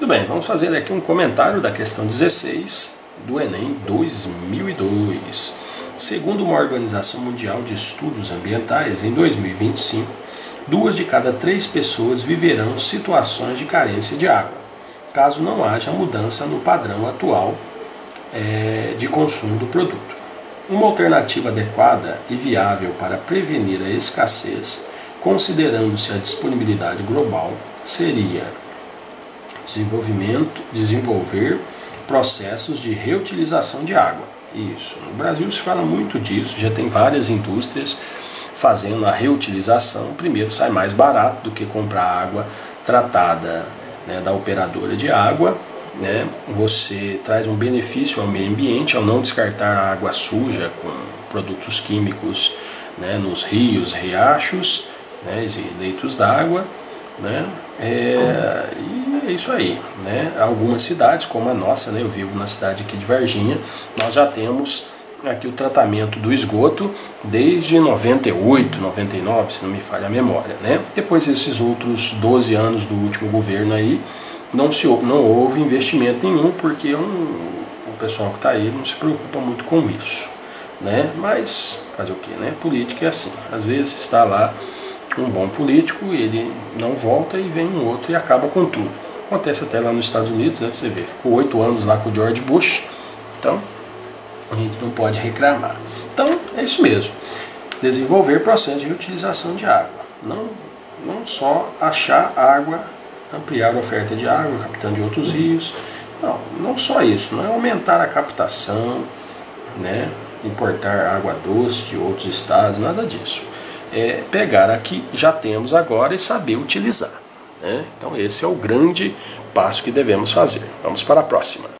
Tudo bem, vamos fazer aqui um comentário da questão 16 do Enem 2002. Segundo uma Organização Mundial de Estudos Ambientais, em 2025, duas de cada três pessoas viverão situações de carência de água, caso não haja mudança no padrão atual é, de consumo do produto. Uma alternativa adequada e viável para prevenir a escassez, considerando-se a disponibilidade global, seria desenvolvimento, desenvolver processos de reutilização de água. Isso. No Brasil se fala muito disso, já tem várias indústrias fazendo a reutilização. Primeiro sai mais barato do que comprar água tratada né, da operadora de água. Né? Você traz um benefício ao meio ambiente ao não descartar a água suja com produtos químicos né, nos rios, riachos né, e leitos d'água. Né? É, e é isso aí. Né? Algumas cidades, como a nossa, né? eu vivo na cidade aqui de Varginha, nós já temos aqui o tratamento do esgoto desde 98, 99, se não me falha a memória. Né? Depois desses outros 12 anos do último governo aí, não, se, não houve investimento nenhum, porque um, o pessoal que está aí não se preocupa muito com isso. Né? Mas fazer o que? Né? Política é assim. Às vezes está lá um bom político, ele não volta e vem um outro e acaba com tudo. Acontece até lá nos Estados Unidos, né? Você vê, ficou oito anos lá com o George Bush, então a gente não pode reclamar. Então é isso mesmo. Desenvolver processo de reutilização de água. Não, não só achar água, ampliar a oferta de água, captando de outros rios. Não, não só isso, não é aumentar a captação, né? importar água doce de outros estados, nada disso é pegar aqui, já temos agora, e saber utilizar. Né? Então esse é o grande passo que devemos fazer. Vamos para a próxima.